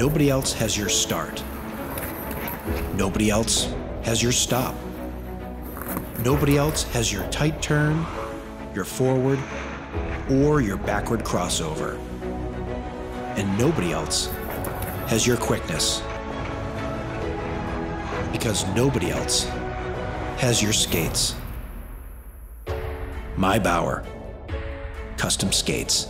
Nobody else has your start. Nobody else has your stop. Nobody else has your tight turn, your forward, or your backward crossover. And nobody else has your quickness. Because nobody else has your skates. My Bauer. Custom Skates.